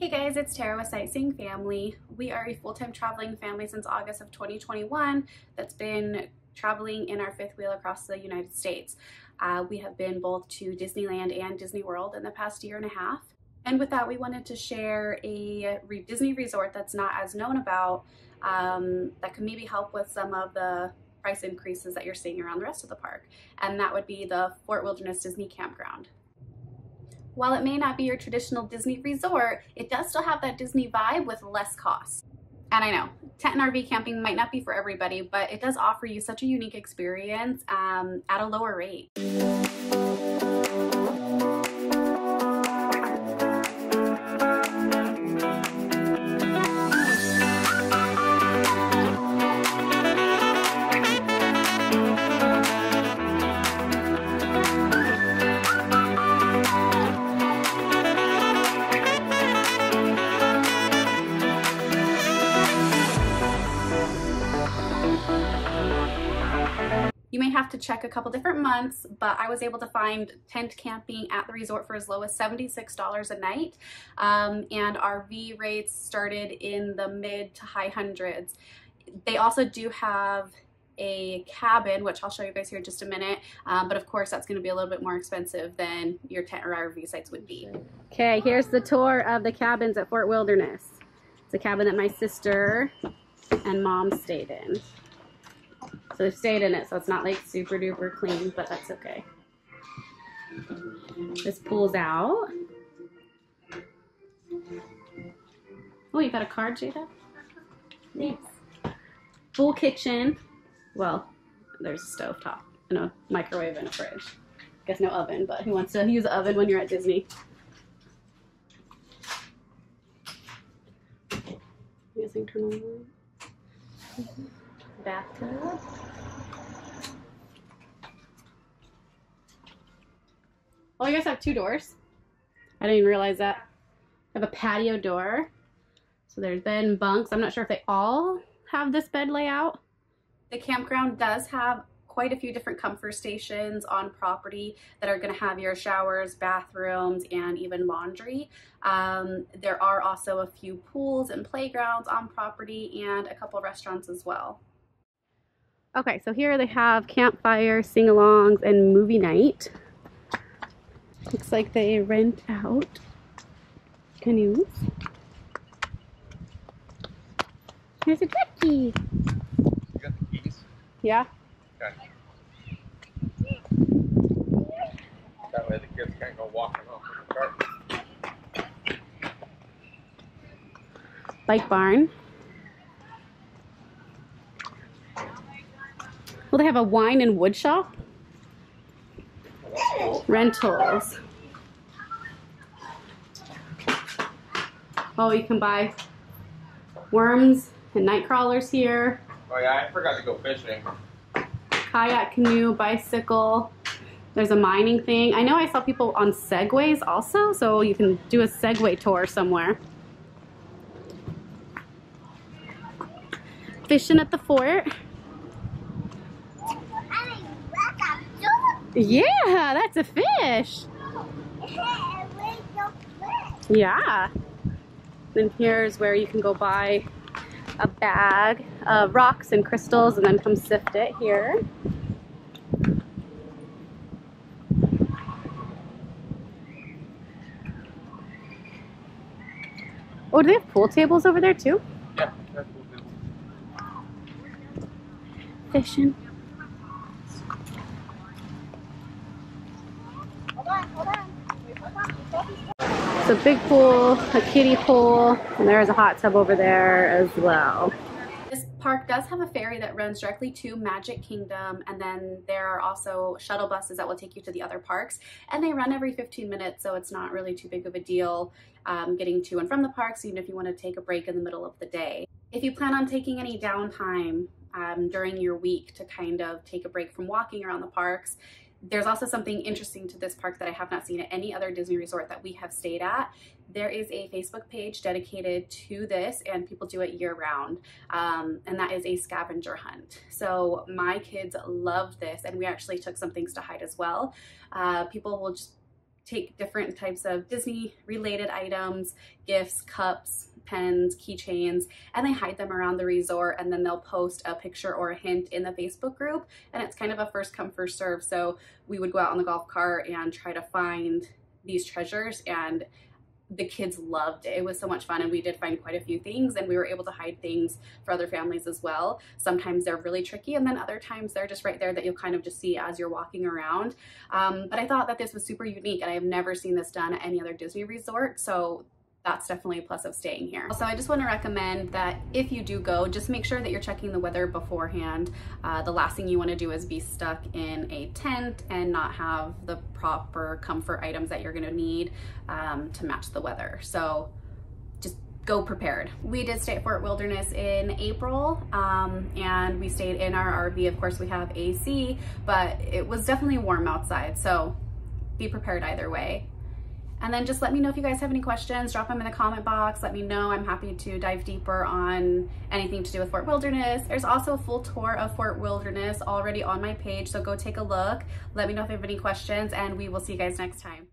Hey guys, it's Tara with Sightseeing Family. We are a full-time traveling family since August of 2021 that's been traveling in our fifth wheel across the United States. Uh, we have been both to Disneyland and Disney World in the past year and a half. And with that, we wanted to share a re Disney resort that's not as known about um, that could maybe help with some of the price increases that you're seeing around the rest of the park. And that would be the Fort Wilderness Disney Campground. While it may not be your traditional Disney resort, it does still have that Disney vibe with less cost. And I know, tent and RV camping might not be for everybody, but it does offer you such a unique experience um, at a lower rate. Have to check a couple different months, but I was able to find tent camping at the resort for as low as $76 a night. Um, and RV rates started in the mid to high hundreds. They also do have a cabin, which I'll show you guys here in just a minute. Um, but of course, that's going to be a little bit more expensive than your tent or RV sites would be. Okay, here's the tour of the cabins at Fort Wilderness. It's a cabin that my sister and mom stayed in. So they've stayed in it, so it's not like super duper clean, but that's okay. This pulls out. Oh, you got a card, Jada? Thanks. Full kitchen. Well, there's a stove top and a microwave and a fridge. I Guess no oven, but who wants to use an oven when you're at Disney? You guys think turn on the bathtub. Oh, you guys have two doors. I didn't even realize that. I have a patio door. So there's bed and bunks. I'm not sure if they all have this bed layout. The campground does have quite a few different comfort stations on property that are going to have your showers, bathrooms, and even laundry. Um, there are also a few pools and playgrounds on property and a couple restaurants as well. Okay, so here they have campfire, sing-alongs, and movie night. Looks like they rent out canoes. There's a ducky. You got the keys? Yeah. Okay. That way the kids can't go walking off in the cart. Bike barn. Well, they have a wine and wood shop. Rentals. Oh, you can buy worms and night crawlers here. Oh yeah, I forgot to go fishing. Kayak, canoe, bicycle. There's a mining thing. I know I saw people on segways also, so you can do a segway tour somewhere. Fishing at the fort. Yeah, that's a fish. Yeah. Then here's where you can go buy a bag of rocks and crystals and then come sift it here. Oh, do they have pool tables over there too? Yeah, that's cool too. Fishing. It's a big pool, a kiddie pool, and there's a hot tub over there as well. This park does have a ferry that runs directly to Magic Kingdom, and then there are also shuttle buses that will take you to the other parks, and they run every 15 minutes, so it's not really too big of a deal um, getting to and from the parks, even if you want to take a break in the middle of the day. If you plan on taking any downtime um, during your week to kind of take a break from walking around the parks, there's also something interesting to this park that I have not seen at any other Disney resort that we have stayed at. There is a Facebook page dedicated to this and people do it year round. Um, and that is a scavenger hunt. So my kids love this and we actually took some things to hide as well. Uh, people will just take different types of Disney related items, gifts, cups, pens, keychains, and they hide them around the resort and then they'll post a picture or a hint in the Facebook group. And it's kind of a first come, first serve. So we would go out on the golf cart and try to find these treasures and the kids loved it. It was so much fun and we did find quite a few things and we were able to hide things for other families as well. Sometimes they're really tricky and then other times they're just right there that you'll kind of just see as you're walking around. Um, but I thought that this was super unique and I have never seen this done at any other Disney resort. So that's definitely a plus of staying here. So I just want to recommend that if you do go, just make sure that you're checking the weather beforehand. Uh, the last thing you want to do is be stuck in a tent and not have the proper comfort items that you're going to need um, to match the weather. So just go prepared. We did stay at Fort Wilderness in April um, and we stayed in our RV. Of course we have AC, but it was definitely warm outside. So be prepared either way. And then just let me know if you guys have any questions, drop them in the comment box. Let me know. I'm happy to dive deeper on anything to do with Fort Wilderness. There's also a full tour of Fort Wilderness already on my page, so go take a look. Let me know if you have any questions and we will see you guys next time.